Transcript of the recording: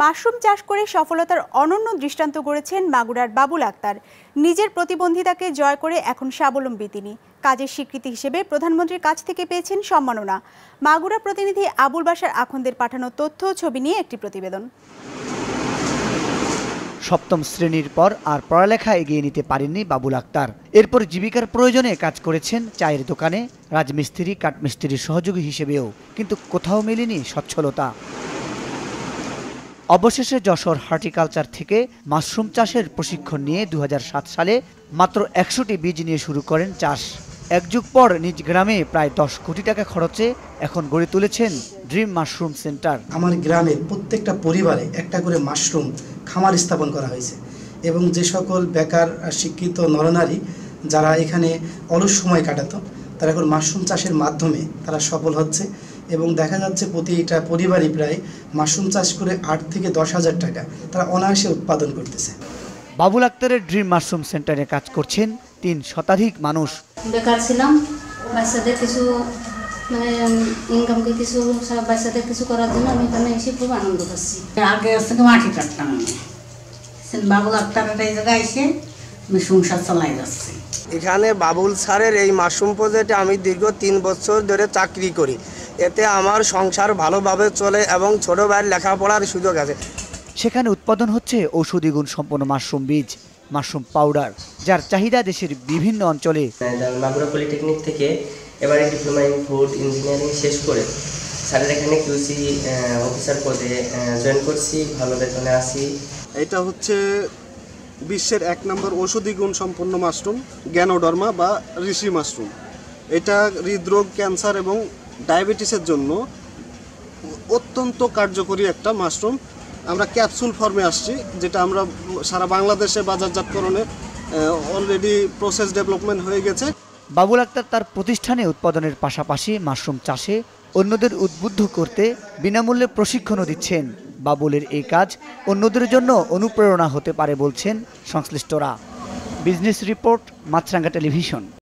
Mushroom চাষ করে সফলতার অনন্য দৃষ্টান্ত গড়েছেন মাগুরার বাবুল আক্তার। নিজের প্রতিবন্ধিতাকে জয় করে এখন স্বাবলম্বী তিনি। কাজের স্বীকৃতি হিসেবে প্রধানমন্ত্রীর কাছ থেকে পেয়েছেন সম্মাননা। মাগুরা প্রতিনিধি আবুল বাসার আখন্দের পাঠানো তথ্য ছবি নিয়ে একটি প্রতিবেদন। সপ্তম শ্রেণির পর আর পড়ালেখা এগিয়ে নিতে পারেননি বাবুল আক্তার। এরপর জীবিকার প্রয়োজনে কাজ করেছেন চায়ের দোকানে, রাজমিস্ত্রি, কাঠমিস্ত্রির সহযোগী হিসেবেও। কিন্তু কোথাও মেলেনি সচ্ছলতা অবশেষে যশোর হর্টিকালচার থেকে মাশরুম চাষের প্রশিক্ষণ নিয়ে দু হাজার সাত সালে মাত্র একশোটি বীজ নিয়ে শুরু করেন চাষ। এক যুগ পর নিজ গ্রামে প্রায় দশ কোটি টাকা খরচে এখন গড়ে তুলেছেন ড্রিম মাশরুম সেন্টার। আমার গ্রামের প্রত্যেকটা পরিবারে একটা করে মাশরুম খামার স্থাপন করা হয়েছে এবং যে সকল বেকার, শিক্ষিত, নরনারী যারা এখানে অলস সময় কাটাতো, তারা এখন মাশরুম চাষের মাধ্যমে তারা সফল হচ্ছে। এবং দেখা যাচ্ছে প্রতিটা পরিবারই প্রায় মাশরুম চাষ করে আট থেকে দশ হাজার টাকা তারা অনায়াসে উৎপাদন করতেছে। বাবুল আক্তারের ড্রিম মাশরুম সেন্টারে কাজ করছেন তিন শতাধিক মানুষ। বেকার ছিলাম বাচ্চাদের কিছু মানে ইনকামকে কিছু বাচ্চাদের কিছু করার জন্য আমি এখানে এসে খুব আনন্দ পাচ্ছি। আগে থেকে মাটি কাটতাম আমি। বাবুল আক্তারের এই জায়গায় এসে আমি সংসার চালাই যাচ্ছি। এখানে বাবুল স্যারের এই মাশরুম প্রজেক্টে আমি দীর্ঘ তিন বছর ধরে চাকরি করি। এতে আমার সংসার ভালোভাবে চলে এবং ছোট ভাইয়ের লেখাপড়ার সুযোগ আছে। সেখানে উৎপাদন হচ্ছে ঔষধি গুণ সম্পন্ন মাশরুম বীজ মাশরুম পাউডার যার চাহিদা দেশের বিভিন্ন অঞ্চলে। মাগুরা পলিটেকনিক থেকে এবারে ডিপ্লোমা ইন ফুড ইঞ্জিনিয়ারিং শেষ করে স্যারের এখানে কিউসি অফিসার পদে জয়েন করছি ভালো বেতনে আছি। এটা হচ্ছে বিশ্বের এক নম্বর ঔষধি গুণ সম্পন্ন মাশরুম গ্যানোডর্মা বা ঋষি মাশরুম। এটা হৃদরোগ ক্যান্সার এবং ডায়াবেটিসের জন্য অত্যন্ত কার্যকরী একটা মাশরুম। আমরা ক্যাপসুল ফর্মে আসছি, যেটা আমরা সারা বাংলাদেশে বাজারজাতকরণে অলরেডি প্রসেস ডেভেলপমেন্ট হয়ে গেছে। বাবুল আক্তার তার প্রতিষ্ঠানে উৎপাদনের পাশাপাশি মাশরুম চাষে অন্যদের উদ্বুদ্ধ করতে বিনামূল্যে প্রশিক্ষণও দিচ্ছেন। বাবুলের এই কাজ অন্যদের জন্য অনুপ্রেরণা হতে পারে বলছেন সংশ্লিষ্টরা। Business report, Maasranga television.